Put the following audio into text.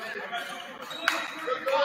Go, go, go.